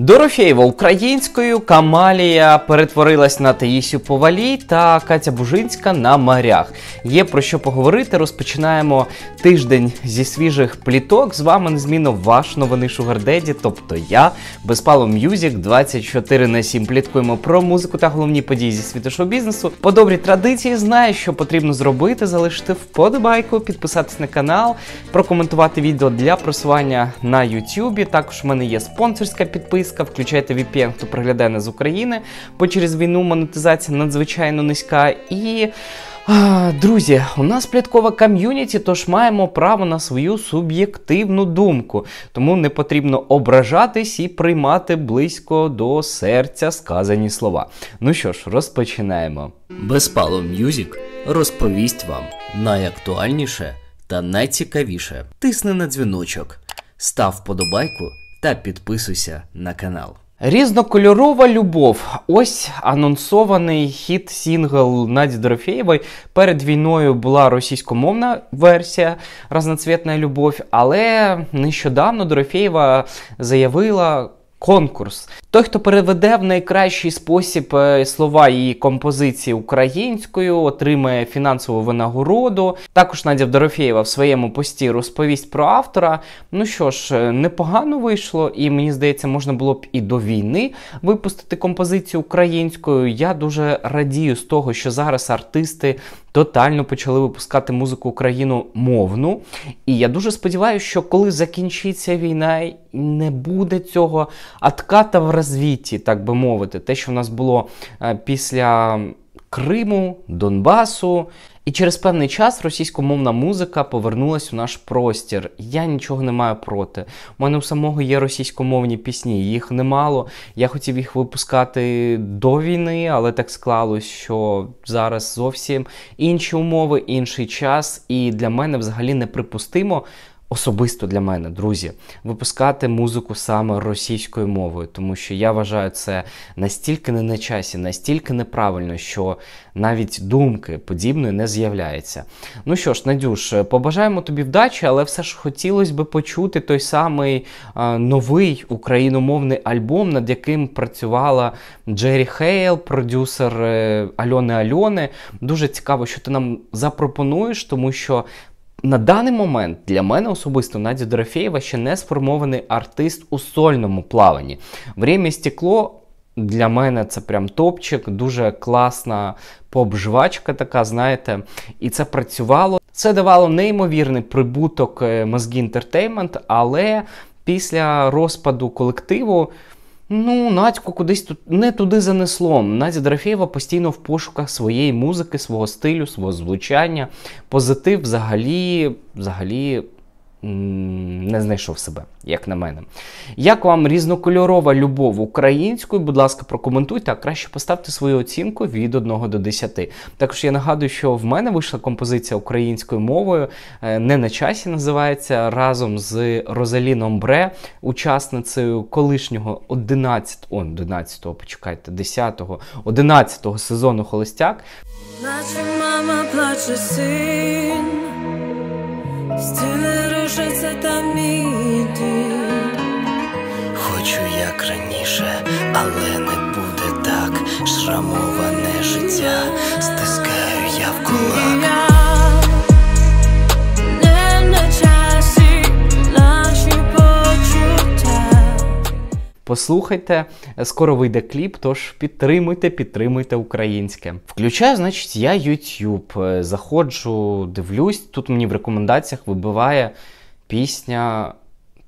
Дорофєєва українською, Камалія перетворилась на Таїсію Повалій та Катя Бужинська на морях. Є про що поговорити. Розпочинаємо тиждень зі свіжих пліток. З вами незмінно ваш новинний sugar daddy, тобто я, Безпало Music, 24 на 7 пліткуємо про музику та головні події зі світу шоу-бізнесу. По добрій традиції знаю, що потрібно зробити: залишити вподобайку, підписатись на канал, прокоментувати відео для просування на Ютубі. Також в мене є спонсорська підписка. Включайте VPN, хто приглядає не з України, бо через війну монетизація надзвичайно низька. І друзі, у нас пліткова ком'юніті, тож маємо право на свою суб'єктивну думку. Тому не потрібно ображатись і приймати близько до серця сказані слова. Ну що ж, розпочинаємо. Безпало Music розповість вам найактуальніше та найцікавіше. Тисни на дзвіночок, став вподобайку та підписуйся на канал. Різнокольорова любов. Ось анонсований хіт сінгл Наді Дорофєєвої. Перед війною була російськомовна версія Разноцветная любовь, але нещодавно Дорофєєва заявила. Конкурс. Той, хто переведе в найкращий спосіб е, слова її композиції українською, отримає фінансову винагороду. Також Надя Дорофєєва в своєму пості розповість про автора. Ну що ж, е, непогано вийшло, і мені здається, можна було б і до війни випустити композицію українською. Я дуже радію з того, що зараз артисти тотально почали випускати музику україномовну. І я дуже сподіваюся, що коли закінчиться війна, не буде цього отката в розвитті, так би мовити, те, що в нас було е, після Криму, Донбасу. І через певний час російськомовна музика повернулась у наш простір. Я нічого не маю проти. У мене у самого є російськомовні пісні, їх немало. Я хотів їх випускати до війни, але так склалось, що зараз зовсім інші умови, інший час, і для мене взагалі неприпустимо. Особисто для мене, друзі, випускати музику саме російською мовою, тому що я вважаю це настільки не на часі, настільки неправильно, що навіть думки подібної не з'являється. Ну що ж, Надюш, побажаємо тобі вдачі, але все ж хотілося б почути той самий а, новий україномовний альбом, над яким працювала Джері Хейл, продюсер е, Альони Альони. Дуже цікаво, що ти нам запропонуєш, тому що. На даний момент для мене особисто Надя Дорофєєва ще не сформований артист у сольному плаванні. Время и Стекло для мене це прям топчик, дуже класна поп-жвачка така, знаєте, і це працювало. Це давало неймовірний прибуток MOZGI Entertainment, але після розпаду колективу. Ну, Надьку кудись тут не туди занесло. Надя Дорофєєва постійно в пошуках своєї музики, свого стилю, свого звучання. Позитив взагалі, взагалі не знайшов себе, як на мене. Як вам різнокольорова любов українською? Будь ласка, прокоментуйте, а краще поставте свою оцінку від 1 до 10. Також я нагадую, що в мене вийшла композиція українською мовою, е, не на часі називається разом з Розаліном Бре, учасницею колишнього 11, о, 11-го, почекайте, 10-го, 11-го сезону Холостяк. Наче мама плаче син. Стіни рушаться там Хочу, як раніше, але не буде так. Шрамоване життя стискаю я в кулак. Послухайте, скоро вийде кліп, тож підтримуйте, підтримуйте українське. Включаю, значить, я YouTube. Е, заходжу, дивлюсь. Тут мені в рекомендаціях вибиває пісня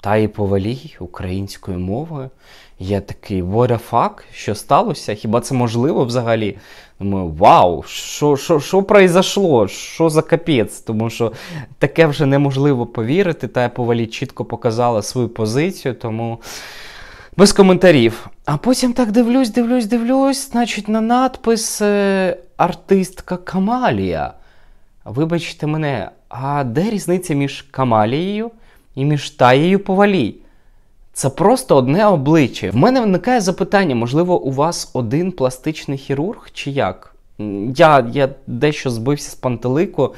Таї Повалій українською мовою. Я такий what the fuck? Що сталося? Хіба це можливо взагалі? Думаю, вау, що що, що произошло? Що за капець? Тому що таке вже неможливо повірити. Тая Повалій чітко показала свою позицію, тому без коментарів. А потім так дивлюсь, дивлюсь, дивлюсь, значить, на надпис е, артистка Камалія. Вибачте мене, а де різниця між Камалією і між Таєю Повалій? Це просто одне обличчя. В мене виникає запитання, можливо, у вас один пластичний хірург чи як? Я я дещо збився з пантелику.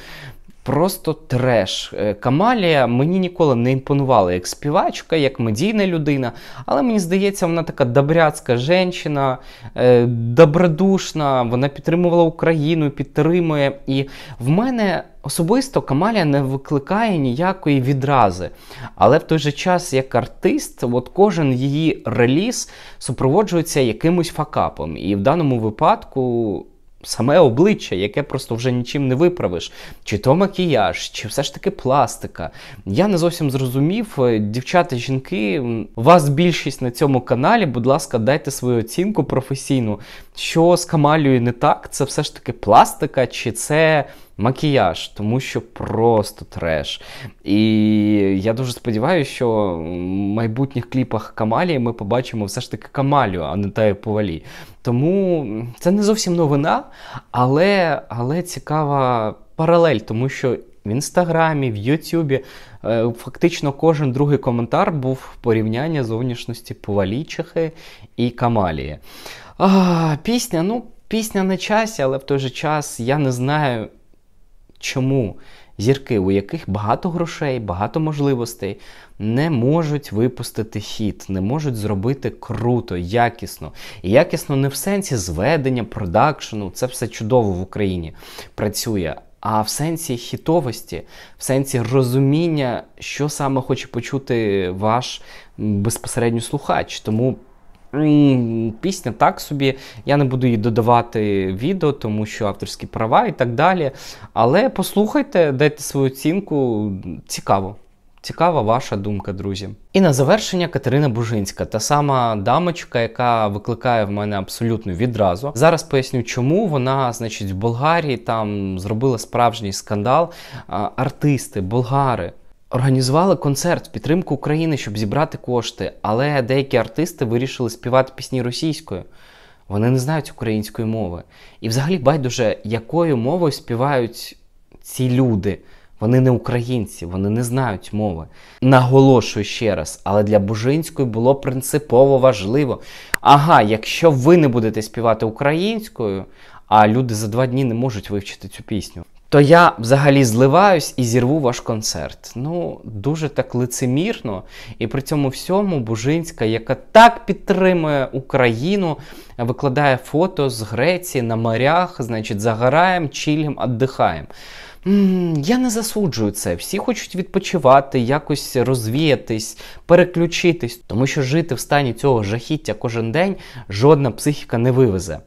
Просто треш. Е, Камалія мені ніколи не імпонувала як співачка, як медійна людина, але мені здається, вона така добряцька жінка, е, добродушна, вона підтримувала Україну, підтримує. І в мене особисто Камалія не викликає ніякої відрази. Але в той же час, як артист, от кожен її реліз супроводжується якимось факапом. І в даному випадку саме обличчя, яке просто вже нічим не виправиш, чи то макіяж, чи все ж таки пластика. Я не зовсім зрозумів. Е, дівчата, жінки, вас більшість на цьому каналі, будь ласка, дайте свою оцінку професійну. Що з Камалією не так, це все ж таки пластика, чи це макіяж, тому що просто треш. І я дуже сподіваюся, що в майбутніх кліпах Камалії ми побачимо все ж таки Камалію, а не Таю Повалі. Тому це не зовсім новина, але, але цікава паралель, тому що. В інстаграмі, в Ютубі е, фактично кожен другий коментар був порівняння зовнішності Повалійчихи і Камалії. А, Пісня, ну, пісня на часі, але в той же час я не знаю, чому зірки, у яких багато грошей, багато можливостей, не можуть випустити хіт, не можуть зробити круто, якісно. І якісно не в сенсі зведення, продакшену, це все чудово в Україні працює. А в сенсі хітовості, в сенсі розуміння, що саме хоче почути ваш безпосередньо слухач. Тому Пісня так собі. Я не буду її додавати відео, тому що авторські права і так далі. Але послухайте, дайте свою оцінку. Цікаво. Цікава ваша думка, друзі. І на завершення Катерина Бужинська, та сама дамочка, яка викликає в мене абсолютно відразу. Зараз поясню, чому вона, значить, в Болгарії там зробила справжній скандал. Артисти, болгари Організували концерт в підтримку України, щоб зібрати кошти, але деякі артисти вирішили співати пісні російською. Вони не знають української мови. І взагалі байдуже, якою мовою співають ці люди. Вони не українці, вони не знають мови. Наголошую ще раз, але для Бужинської було принципово важливо. Ага, якщо ви не будете співати українською, а люди за два дні не можуть вивчити цю пісню, то я взагалі зливаюсь і зірву ваш концерт. Ну, дуже так лицемірно. І при цьому всьому Бужинська, яка так підтримує Україну, викладає фото з Греції на морях, значить, загораємо, чилім, віддихаємо. Я не засуджую це. Всі хочуть відпочивати, якось розвіятись, переключитись, тому що жити в стані цього жахіття кожен день жодна психіка не вивезе.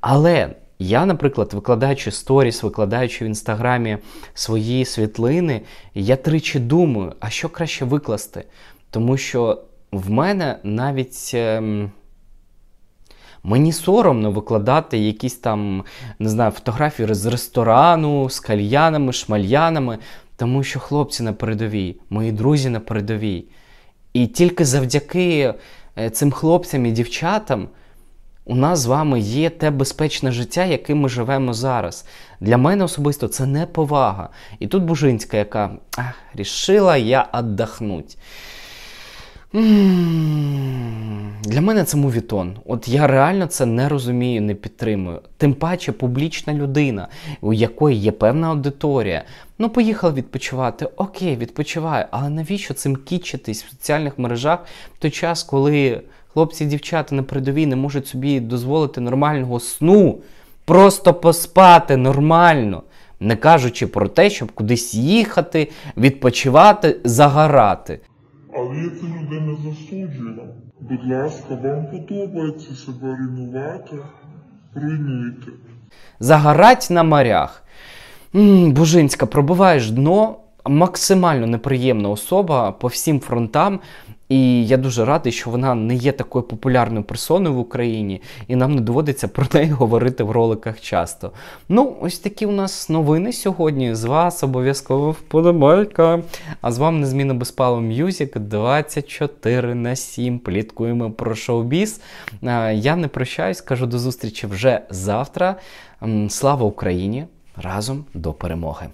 Але я, наприклад, викладаючи сторіс, викладаючи в інстаграмі свої світлини, я тричі думаю, а що краще викласти? Тому що в мене навіть. Ем... Мені соромно викладати якісь там, не знаю, фотографії з ресторану, з кальянами, шмальянами, тому що хлопці на передовій, мої друзі на передовій. І тільки завдяки е, цим хлопцям і дівчатам у нас з вами є те безпечне життя, яким ми живемо зараз. Для мене особисто це не повага. І тут Бужинська, яка рішила я віддохнуть. Для мене це мувітон. От я реально це не розумію, не підтримую. Тим паче публічна людина, у якої є певна аудиторія. Ну, поїхала відпочивати. Окей, відпочиваю. Але навіщо цим кічитись в соціальних мережах в той час, коли Хлопці і дівчата на передовій не можуть собі дозволити нормального сну, просто поспати нормально, не кажучи про те, щоб кудись їхати, відпочивати, загорати. Але я цю людину засуджую. Будь ласка, вам подобається себе руйнувати? Руйнуйте. Загорать на морях. Бужинська, пробиваєш дно, максимально неприємна особа по всім фронтам. І я дуже радий, що вона не є такою популярною персоною в Україні, і нам не доводиться про неї говорити в роликах часто. Ну, ось такі у нас новини сьогодні. З вас обов'язково вподобайка. А з вами незмінно Безпало Music 24 на 7. Пліткуємо про шоу-біз. Я не прощаюсь, кажу до зустрічі вже завтра. Слава Україні! Разом до перемоги!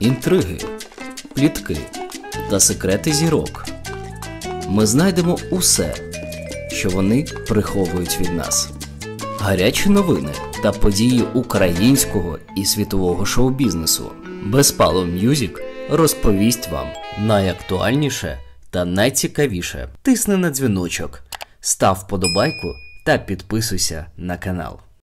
Інтриги, плітки та секрети зірок ми знайдемо усе, що вони приховують від нас. Гарячі новини та події українського і світового шоу-бізнесу Безпало Music розповість вам найактуальніше та найцікавіше. Тисни на дзвіночок, став вподобайку та підписуйся на канал.